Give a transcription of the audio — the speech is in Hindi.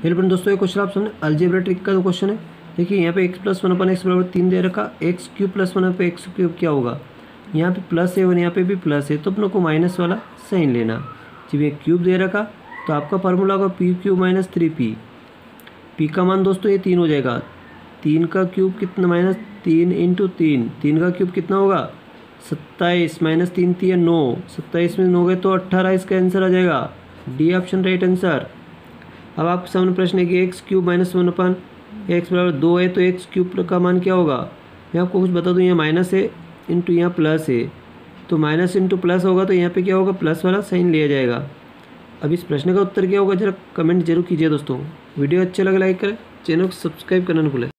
फ्रेंड दोस्तों ये क्वेश्चन आप सामने अलजेब्रा ट्रिक का क्वेश्चन है, देखिए यहाँ पे एक्स प्लस वन अपन एक्स बराबर तीन दे रखा। एक्स क्यूब प्लस वन पे एक्स क्यूब क्या होगा? यहाँ पे प्लस है और यहाँ पे भी प्लस है तो अपनों को माइनस वाला साइन लेना। जब ये क्यूब दे रखा तो आपका फार्मूला होगा p cube minus three p p का मान दोस्तों, ये तीन हो जाएगा। तीन का क्यूब कितना माइनस तीन इंटू तीन? तीन का क्यूब कितना होगा? सत्ताईस माइनस तीन तीन, नौ। सत्ताईस में नौ गए तो अट्ठारह, इसका आंसर आ जाएगा। डी ऑप्शन राइट आंसर अब आपके सामने प्रश्न है कि एक्स क्यूब माइनस वन अपन एक्स बराबर दो है तो एक्स क्यूब का मान क्या होगा? मैं आपको कुछ बता दूँ, यहाँ माइनस है इंटू यहाँ प्लस है। तो माइनस इंटू प्लस होगा तो यहाँ पे क्या होगा? प्लस वाला साइन लिया जाएगा। अब इस प्रश्न का उत्तर क्या होगा? जरा कमेंट ज़रूर कीजिए दोस्तों। वीडियो अच्छा लगे लाइक करें चैनल को सब्सक्राइब करना ना भूलें।